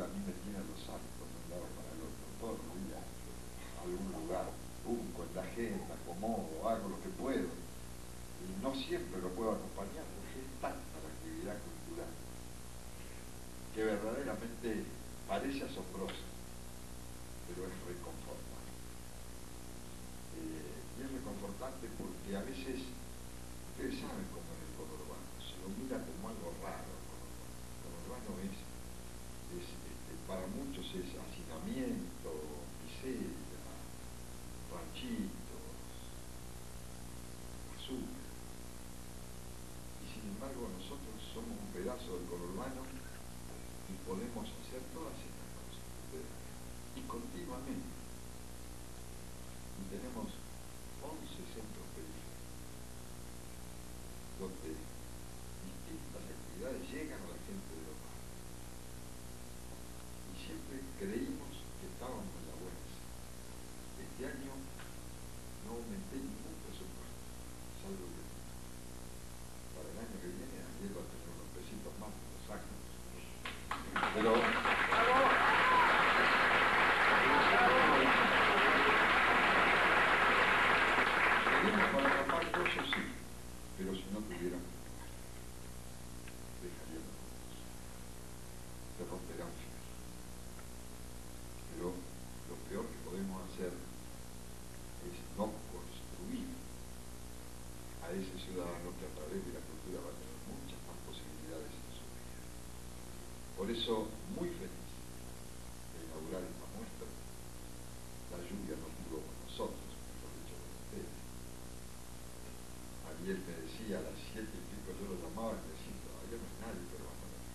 a mí me tiene los saltos de un lado para el otro, todos los días, algún lugar, busco en la agenda, acomodo, hago lo que puedo. Y no siempre lo puedo acompañar porque es tanta la actividad cultural que verdaderamente parece asombrosa, pero es reconfortante. Eh, y es reconfortante porque a veces, ustedes saben cómo es el conurbano, se lo mira como algo raro el conurbano. El conurbano es, es este, para muchos es hacinamiento, miseria, ranchitos, azúcar. Y sin embargo nosotros somos un pedazo del conurbano y podemos hacer todas estas cosas. Y continuamente. Y tenemos 11 centros periféricos donde distintas actividades llegan a la gente de los barrios. Y siempre creímos que estábamos en la buena senda. Este año no aumenté ningún presupuesto, salvo el de Para el año que viene, ayer va a tener unos pesitos más, los saco. Pero Tenemos para tapar cosas, sí, pero si no tuviéramos dejarían los ojos. Se romperán fibras. Pero lo peor que podemos hacer es no construir a ese ciudadano que a través de la cultura va a tener muchas más posibilidades en su vida. Por eso, muy feliz de inaugurar esta muestra. La lluvia no pudo con nosotros, mejor dicho con ustedes. Ayer me decía a las siete y pico, yo lo llamaba y me decía, todavía no hay nadie, pero vamos a ver.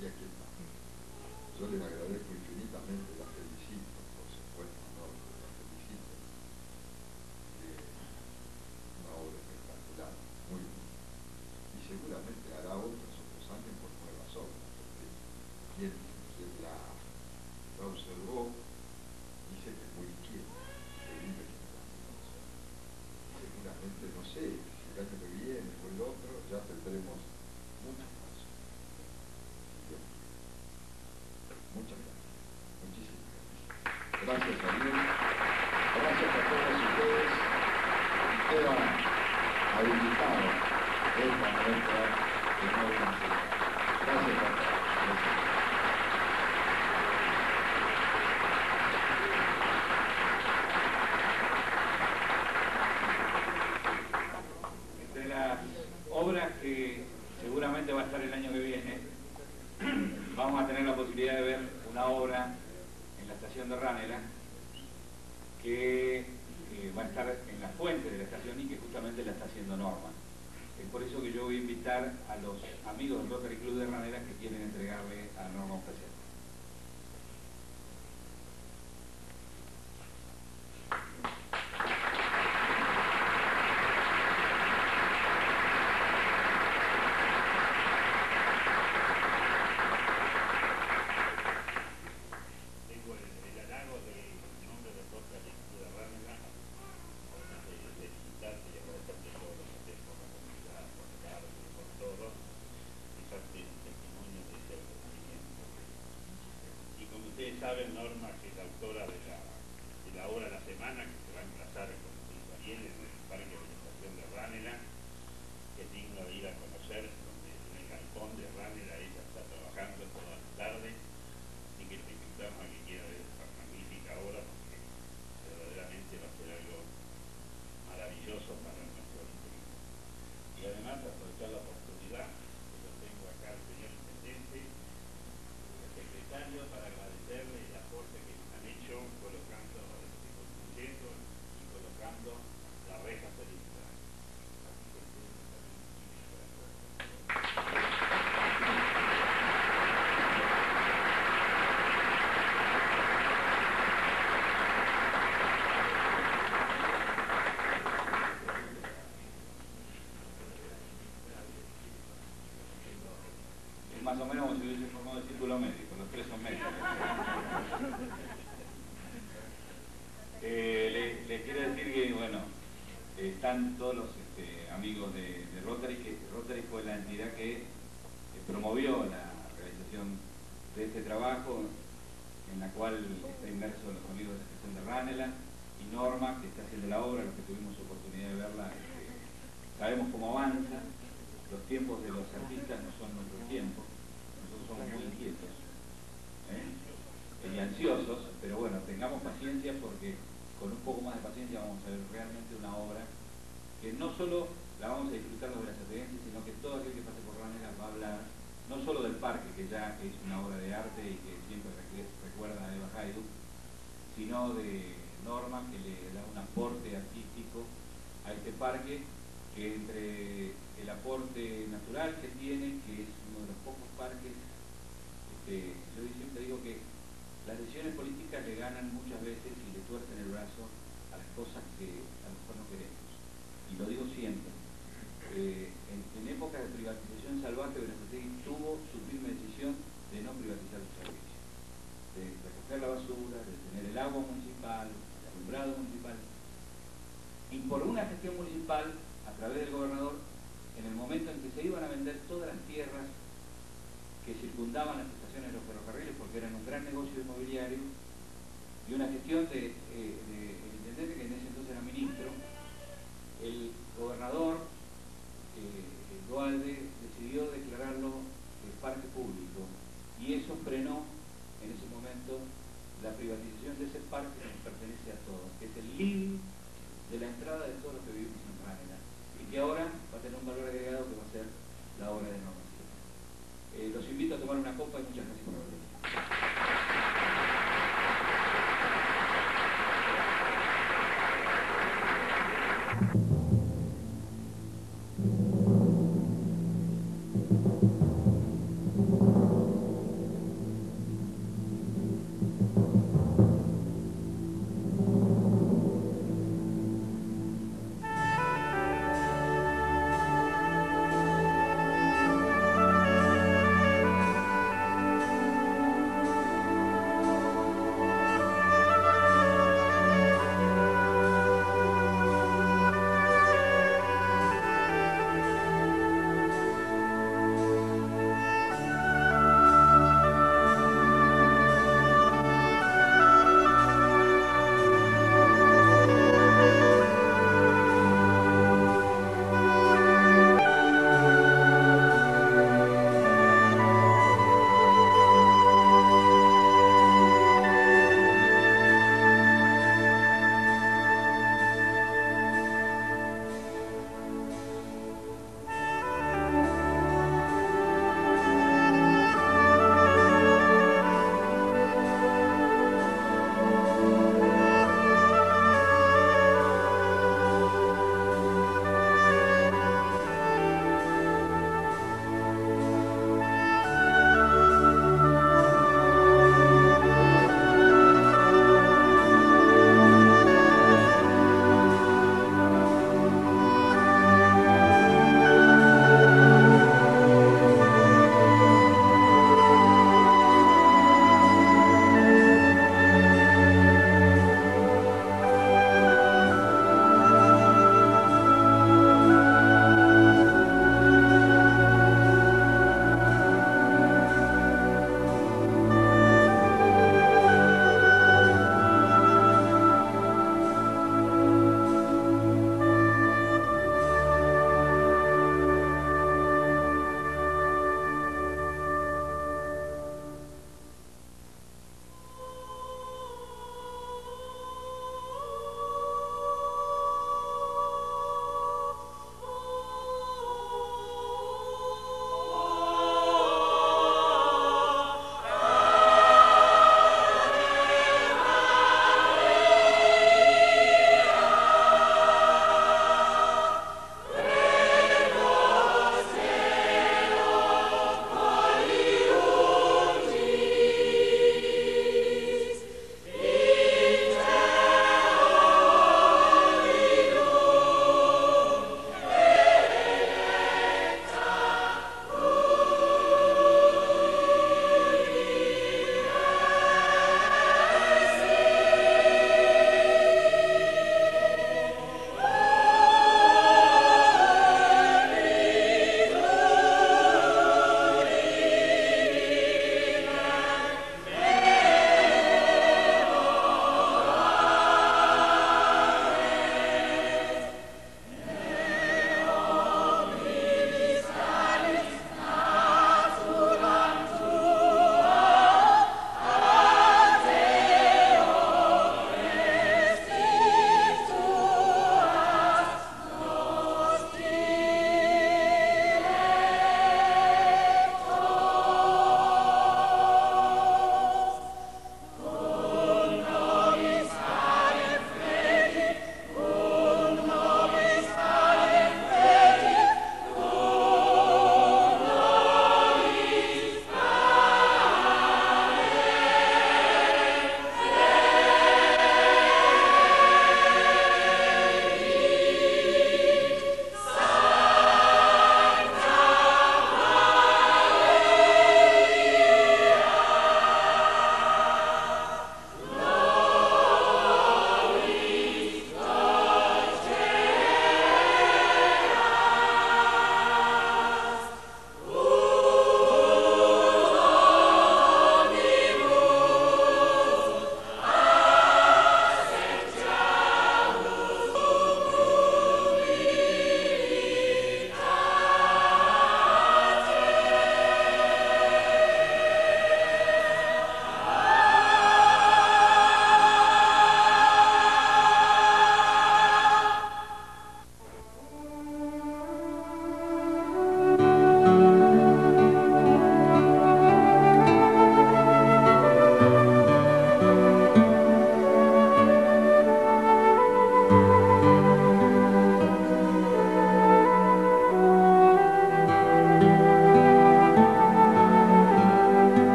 Y aquí está. Yo les agradezco infinitamente, la felicito, por supuesto, no, la felicito. Eh, una obra espectacular, muy buena. Y seguramente hará otros otros años por nuevas obras, porque quien, quien la, la observó dice que es muy inquieto, que vive generando cosas. Y seguramente, no sé, si el año que viene o el otro, ya tendremos muchas más. Si Dios quiere. Muchas gracias. Muchísimas gracias. Dios. Gracias a todos ustedes. Queda habilitado esta muestra de nuevo Gracias a todos. Las obras que seguramente va a estar el año que viene, vamos a tener la posibilidad de ver una obra en la estación de Ranela que eh, va a estar en la fuente de la estación y que justamente la está haciendo Norma. Es por eso a los amigos del Rotary Club de Ranela que quieren entregarle a Norma un presente. Tengo el, el halago del nombre de Rosa de de Ránega, además de de felicitarte y agradecerte todo lo que haces por la comunidad, por el arte, por todo, y darte un testimonio de ese agradecimiento. Y como ustedes saben, Norma, que es la autora de la, de la obra La Semana, que se va a emplazar con Luis Ariel en el Parque de la Estación de Ránela, que es digno de ir a conocer, donde en el galpón de Ránela ella está trabajando toda la tarde y que te invitamos a que quiera ver esta magnífica obra porque verdaderamente va a ser algo maravilloso para nuestro distrito. Y además aprovechar la oportunidad, que lo tengo acá el señor intendente, el secretario, para agradecerle el aporte que han hecho colocando, construyendo y colocando la reja perimetral. Así que ustedes también muchísimas gracias. Es más o menos como si hubiese formado el círculo médico, los tres son médicos. Eh, le- les quiero decir que, bueno, están todos los este, amigos de, de Rotary, que Rotary fue la entidad que, promovió la realización de este trabajo en la cual está inmerso los amigos de la gestión de Ranela y Norma, que está haciendo la obra, los que tuvimos oportunidad de verla, este, sabemos cómo avanza, los tiempos de los artistas no son nuestros tiempos, somos muy inquietos ¿eh? y ansiosos, pero bueno, tengamos paciencia porque con un poco más de paciencia vamos a ver realmente una obra que no solo la vamos a disfrutar los brasileños, sino que todo aquel que pase por Ranela va a hablar no solo del parque, que ya es una obra de arte y que siempre recuerda a Eva Hayduk, sino de Norma que le da un aporte artístico a este parque, que entre el aporte natural que tiene, que es uno de los pocos parques, este, yo siempre digo que las decisiones políticas le ganan muchas veces y le tuercen el brazo a las cosas que a lo mejor no queremos. Y lo digo siempre, eh, en, en, época de privatización salvaje, Berazategui tuvo su firme decisión de no privatizar los servicios, de recoger la basura, de tener el agua municipal, el alumbrado municipal. Y por una gestión municipal, a través del gobernador, en el momento en que se iban a vender todas las tierras que circundaban las de los ferrocarriles, porque eran un gran negocio inmobiliario, y una gestión de, eh, intendente que en ese entonces era ministro, el gobernador eh, Dualde decidió declararlo eh, parque público y eso frenó